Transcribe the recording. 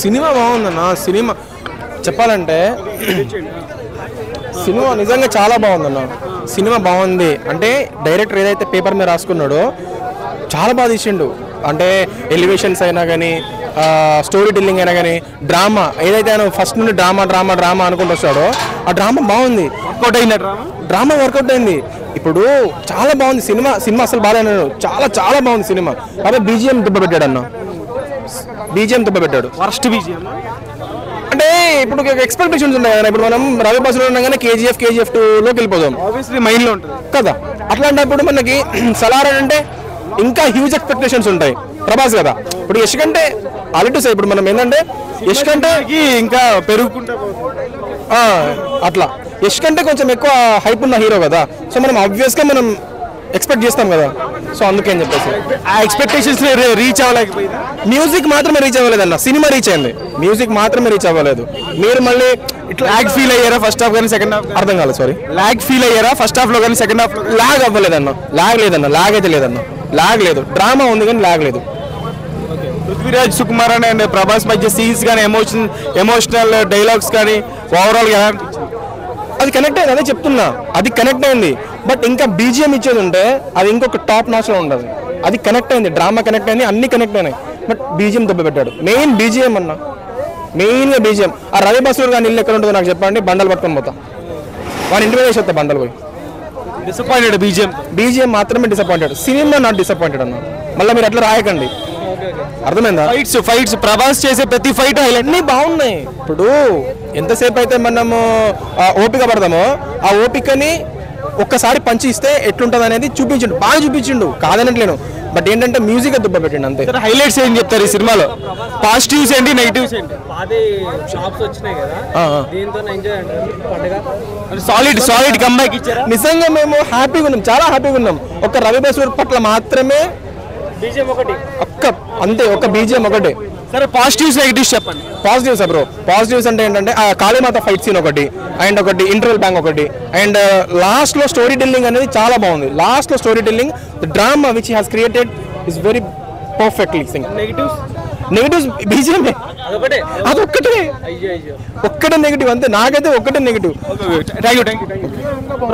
Cinema బాగుందన్న cinema. చెప్పాలంటే cinema నిజంగా చాలా బాగుందన్న. సినిమా బాగుంది. అంటే డైరెక్టర్ ఏదైతే పేపర్ మీద రాసుకున్నాడో చాలా బాగా తీసిండు. అంటే ఎలివేషన్స్ అయినా కానీ స్టోరీ టెల్లింగ్ అయినా కానీ డ్రామా ఏదైతే ఆయన ఫస్ట్ నుండి డ్రామా డ్రామా డ్రామా అనుకుంటూ వస్తాడో ఆ డ్రామా బాగుంది. వర్కౌట్ అయిన డ్రామా వర్కౌట్ అయింది. ఇప్పుడు చాలా బాగుంది. సినిమా సినిమా అసలు బాగాలేదు చాలా చాలా బాగుంది సినిమా. అదే బీజిఎం దెబ్బ పెట్టాడు అన్న బీజిఎం దెబ్బ పెట్టాడు. వర్స్ట్ బీజిఎం అంటే ఇప్పుడు ఎక్స్పెక్టేషన్స్ ఉన్నాయి కదా ఇప్పుడు మనం రవి బస్సులో ఉండగానే కేజీఎఫ్ కేజీఎఫ్లోకి వెళ్ళిపోదాం. ఆబ్వియస్లీ మైండ్లో ఉంటుంది. కదా? అట్లాంటప్పుడు మనకి సలార్ అంటే ఇంకా హ్యూజ్ ఎక్స్పెక్టేషన్స్ ఉంటాయి. ప్రభాస్ కదా? ఇప్పుడు యశ్ కంటే ఆలిటూ సై ఇప్పుడు మనం ఏంటంటే యశ్ కంటే ఇంకా పెరుగుకుంటా అట్లా. యశ్ కంటే కొంచెం ఎక్కువ హైప్ ఉన్న హీరో కదా. సో మనం ఆబ్వియస్గా మనం ఎక్స్పెక్ట్ చేస్తాం కదా. సో అందుకని చెప్పేసి. ఆ ఎక్స్పెక్టేషన్స్ రీచ్ అవ్వలేకపోయింది మ్యూజిక్ మాత్రమే రీచ్ అవ్వలేదన్న. సినిమా రీచ్ అయింది. మ్యూజిక్ మాత్రమే రీచ్ అవ్వలేదు. మీరు మళ్ళీ ఇట్లా లాగ్ ఫీల్ అయ్యారా ఫస్ట్ హాఫ్ కానీ సెకండ్ హాఫ్ అర్థం కాలేదు సారీ లాగ్ ఫీల్ అయ్యారా ఫస్ట్ హాఫ్లో కానీ సెకండ్ హాఫ్ లాగ్ అవ్వలేదన్న. లాగ్ లేదన్న. లాగ్ అయితే లేదన్న. లాగ్ లేదు. డ్రామా ఉంది కానీ లాగ్ లేదు. పృథ్వీరాజ్ సుకుమార్ అండ్ ప్రభాస్ మధ్య సీన్స్ కానీ ఎమోషన్ ఎమోషనల్ డైలాగ్స్ కానీ ఓవరాల్గా అది కనెక్ట్ అయింది అదే చెప్తున్నా. అది కనెక్ట్ అయింది. బట్ ఇంకా బీజిఎం ఇచ్చేది ఉంటే అది ఇంకొక టాప్ నాచ్లో ఉండదు. అది కనెక్ట్ అయింది డ్రామా కనెక్ట్ అయింది అన్ని కనెక్ట్ అయినాయి. బట్ బీజిఎం దెబ్బ పెట్టాడు మెయిన్ బీజిఎం అన్న. మెయిన్గా బీజిఎం ఆ రవి బస్సులు కానీ ఇల్లు ఎక్కడ ఉంటుందో నాకు చెప్పండి బండలు పట్టుకొని పోతా. వాడి ఇంటి మీద వేసి వస్తా బండలు పోయి. డిసప్పాయింటెడ్ బీజిఎం బీజిఎం మాత్రమే డిసప్పాయింటెడ్ సినిమా నాట్ డిసప్పాయింటెడ్ అన్న. మళ్ళీ మీరు అట్లా రాయకండి. అర్థమైందా? ఫైట్స్ ఫైట్స్ ప్రభాస్ చేసే ప్రతి ఫైట్ హైలైట్ అన్నీ బాగున్నాయి. ఇప్పుడు ఎంతసేపు అయితే మనము ఆ, ఓపిక పడదామో ఆ ఓపికని ఒక్కసారి పంచి ఇస్తే ఎట్లుంటుంది అనేది చూపించిండు. బాగా చూపించిండు. కాదనట్లేను. బట్ ఏంటంటే మ్యూజిక్ దుబ్బ పెట్టిండు అంతే. హైలైట్స్ ఏం చెప్తారు ఈ సినిమాలో? పాజిటివ్స్ ఏంటి నెగిటివ్స్ ఏంటి? షాప్స్ వచ్చినాయి కదా. సాలిడ్ సాలిడ్ కంబ్యాక్ ఇచ్చారా? నిజంగా మేము హ్యాపీగా ఉన్నాం. చాలా హ్యాపీగా ఉన్నాం. ఒక రవి బసూర్ పట్ల మాత్రమే బీజేం ఒకటి. ఒక్క అంతే ఒక బీజిఎం ఒకటే. సరే పాజిటివ్స్ నెగిటివ్స్ చెప్పండి. పాజిటివ్స్ బ్రో పాజిటివ్స్ అంటే ఏంటంటే ఆ కాళీమాత ఫైట్ సీన్ ఒకటి అండ్ ఒకటి ఇంటర్వల్ బ్యాంక్ ఒకటి. అండ్ లాస్ట్లో స్టోరీ టెల్లింగ్ అనేది చాలా బాగుంది. లాస్ట్లో story telling the drama which has created is very perfectly Singh negatives negatives అది అయ్యో ఒక్కటే నెగిటివ్ అంతే. నాకైతే ఒక్కటే negative thank you thank you